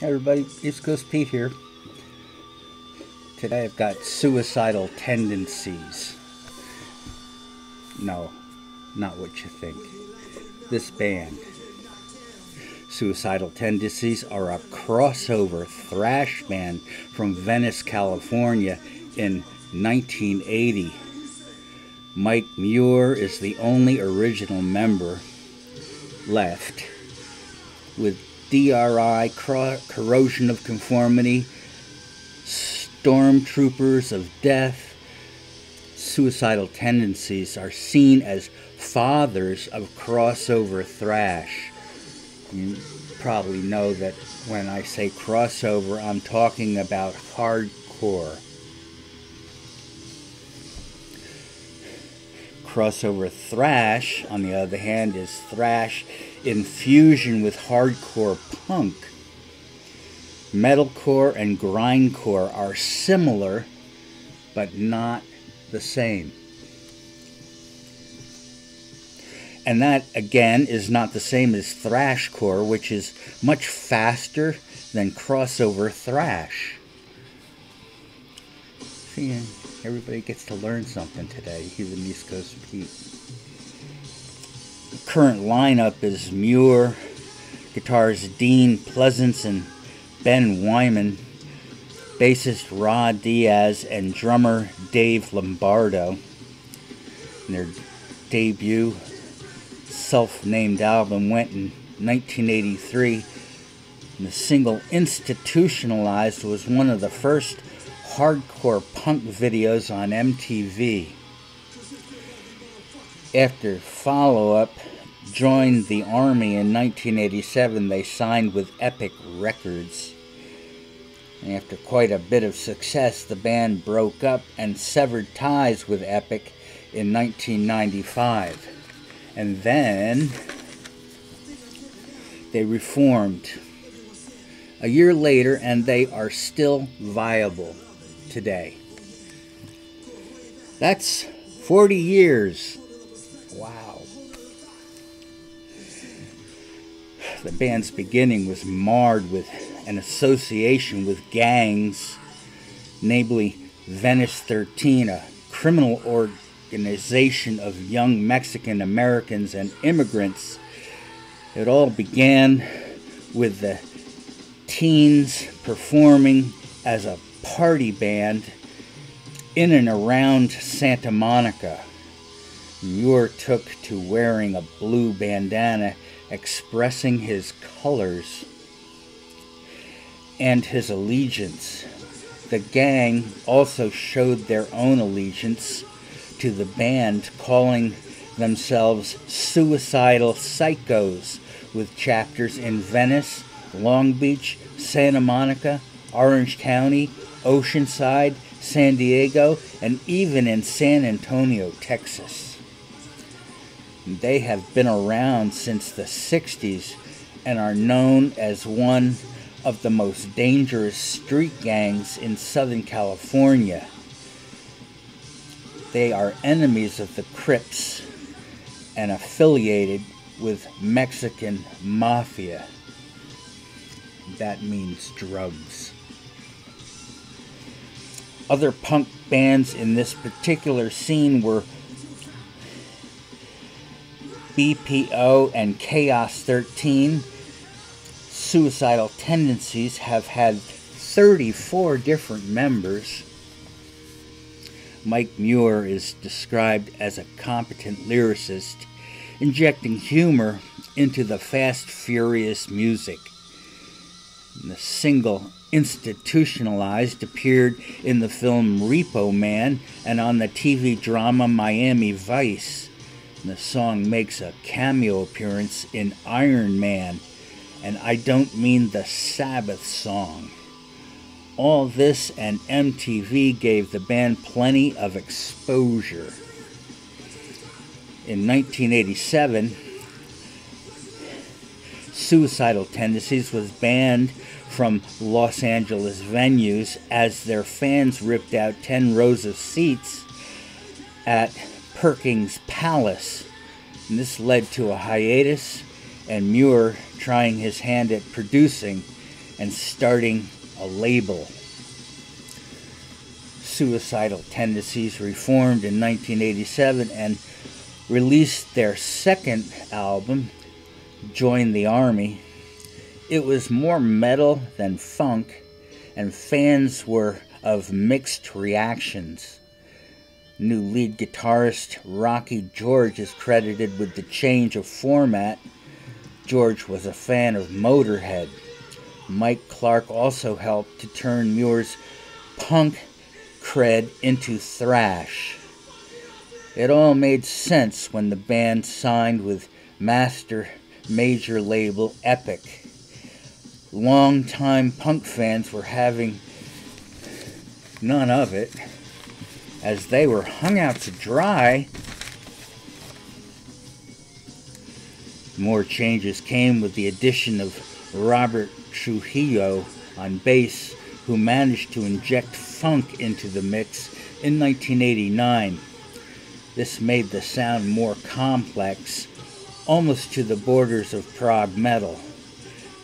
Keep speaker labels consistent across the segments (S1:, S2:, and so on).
S1: everybody, East Coast Pete here. Today I've got suicidal tendencies. No, not what you think. This band, Suicidal Tendencies, are a crossover thrash band from Venice, California in 1980. Mike Muir is the only original member left, with DRI, Corrosion of Conformity, Stormtroopers of Death, Suicidal Tendencies are seen as fathers of crossover thrash. You probably know that when I say crossover, I'm talking about hardcore. Crossover thrash, on the other hand, is thrash in fusion with hardcore punk. Metalcore and grindcore are similar, but not the same. And that, again, is not the same as thrashcore, which is much faster than crossover thrash. See, everybody gets to learn something today. He's an East Coast Pete. The current lineup is Muir, guitars Dean Pleasants and Ben Weinman, bassist Rod Diaz, and drummer Dave Lombardo. And their debut self named album went in 1983. And the single Institutionalized was one of the first hardcore punk videos on MTV. After follow up, joined the Army in 1987, they signed with Epic Records. After quite a bit of success, the band broke up and severed ties with Epic in 1995. And then they reformed a year later, and they are still viable today. That's 40 years. Wow. The band's beginning was marred with an association with gangs, namely Venice 13, a criminal organization of young Mexican Americans and immigrants. It all began with the teens performing as a party band in and around Santa Monica. Muir took to wearing a blue bandana expressing his colors and his allegiance. The gang also showed their own allegiance to the band, calling themselves Suicidal Psychos, with chapters in Venice, Long Beach, Santa Monica, Orange County, Oceanside, San Diego, and even in San Antonio, Texas. They have been around since the 60s and are known as one of the most dangerous street gangs in Southern California. They are enemies of the Crips and affiliated with Mexican mafia. That means drugs. Other punk bands in this particular scene were BPO and Chaos 13 suicidal tendencies have had 34 different members. Mike Muir is described as a competent lyricist, injecting humor into the fast, furious music. The single Institutionalized appeared in the film Repo Man and on the TV drama Miami Vice. the song makes a cameo appearance in Iron Man and I don't mean the Sabbath song. All this and MTV gave the band plenty of exposure. In 1987, Suicidal Tendencies was banned from Los Angeles venues as their fans ripped out 10 rows of seats at Perkins Palace. And this led to a hiatus and Muir trying his hand at producing and starting a label. Suicidal Tendencies reformed in 1987 and released their second album, Join the Army. It was more metal than funk, and fans were of mixed reactions. New lead guitarist Rocky George is credited with the change of format. George was a fan of Motorhead. Mike Clark also helped to turn Muir's punk cred into thrash. It all made sense when the band signed with master major label Epic. Long-time punk fans were having none of it as they were hung out to dry. More changes came with the addition of Robert Trujillo on bass, who managed to inject funk into the mix in 1989. This made the sound more complex, almost to the borders of prog metal.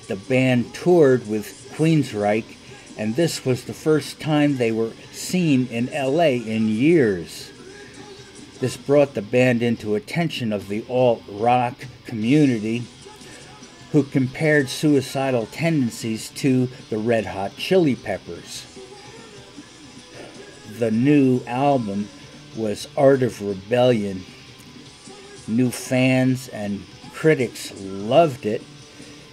S1: The band toured with Queensryche, and this was the first time they were seen in LA in years. This brought the band into attention of the alt rock community, who compared suicidal tendencies to the Red Hot Chili Peppers the new album was Art of Rebellion. New fans and critics loved it.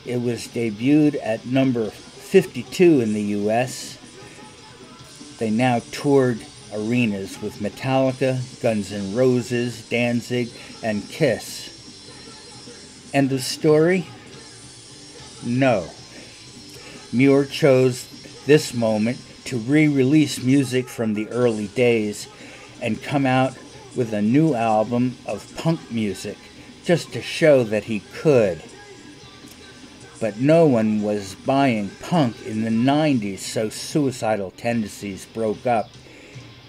S1: It was debuted at number 52 in the US. They now toured arenas with Metallica, Guns N' Roses, Danzig, and Kiss. End of story? No. Muir chose this moment to re release music from the early days and come out with a new album of punk music just to show that he could. But no one was buying punk in the 90s, so suicidal tendencies broke up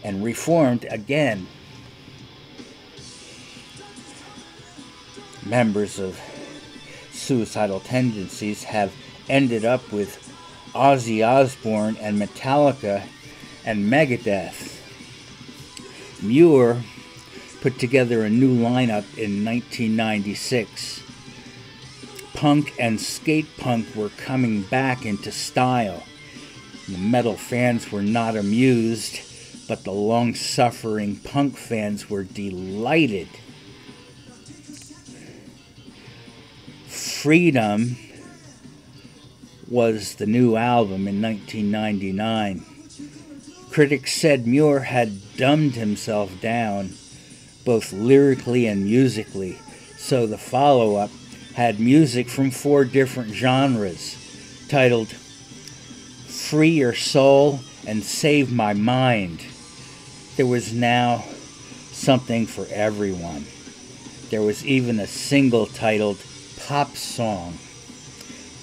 S1: and reformed again. Members of suicidal tendencies have ended up with Ozzy Osbourne and Metallica and Megadeth. Muir put together a new lineup in 1996. Punk and skate punk were coming back into style. The metal fans were not amused, but the long suffering punk fans were delighted. Freedom was the new album in 1999. Critics said Muir had dumbed himself down, both lyrically and musically, so the follow up had music from four different genres, titled Free Your Soul and Save My Mind. There was now something for everyone. There was even a single titled Pop Song.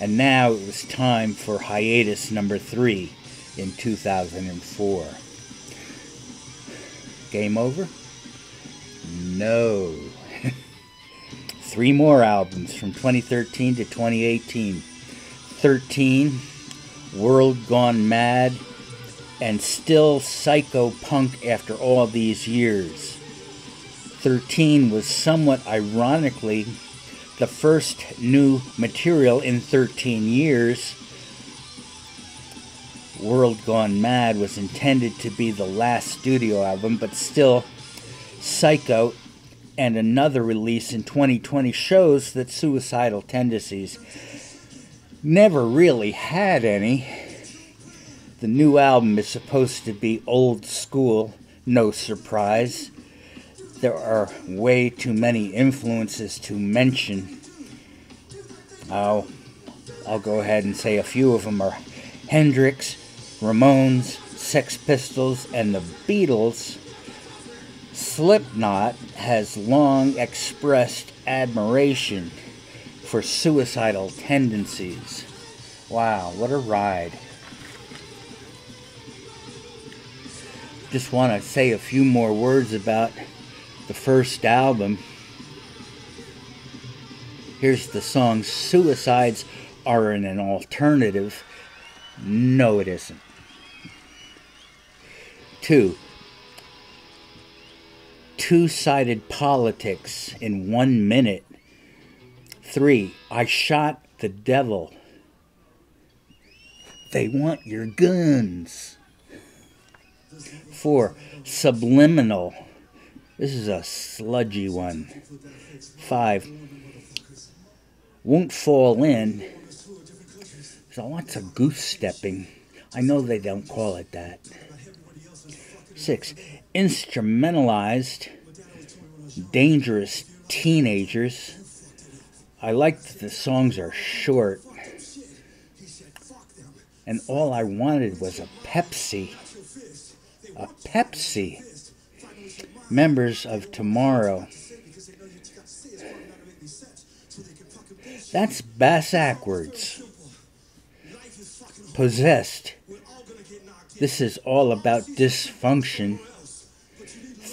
S1: And now it was time for hiatus number three in 2004. Game over? No. Three more albums from 2013 to 2018 13, World Gone Mad, and still Cyco Punk after all these years. 13 was somewhat ironically the first new material in 13 years. World Gone Mad was intended to be the last studio album, but still, Psycho and another release in 2020 shows that suicidal tendencies never really had any. The new album is supposed to be old school, no surprise there are way too many influences to mention. I'll, I'll go ahead and say a few of them are Hendrix, Ramones, Sex Pistols, and the Beatles. Slipknot has long expressed admiration for suicidal tendencies. Wow, what a ride. Just want to say a few more words about the first album. Here's the song Suicides Are in an Alternative. No, it isn't. Two, two sided politics in one minute. Three, I shot the devil. They want your guns. Four, subliminal. This is a sludgy one. Five, won't fall in. There's lots of goose stepping. I know they don't call it that. Six, instrumentalized, dangerous teenagers. I like that the songs are short. And all I wanted was a Pepsi. A Pepsi. Memories of tomorrow. That's bass backwards. Possessed. This is all about dysfunction.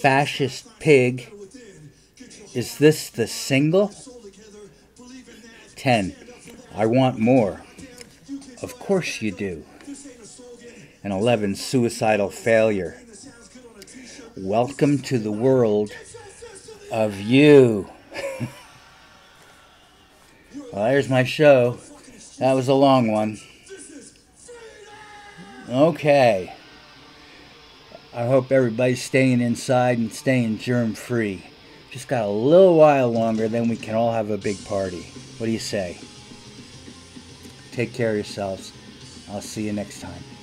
S1: Fascist pig. Is this the single? 10. I want more. Of course you do. And 11. Suicidal failure. Welcome to the world of you. well, there's my show. That was a long one. Okay. I hope everybody's staying inside and staying germ free. Just got a little while longer, then we can all have a big party. What do you say? Take care of yourselves. I'll see you next time.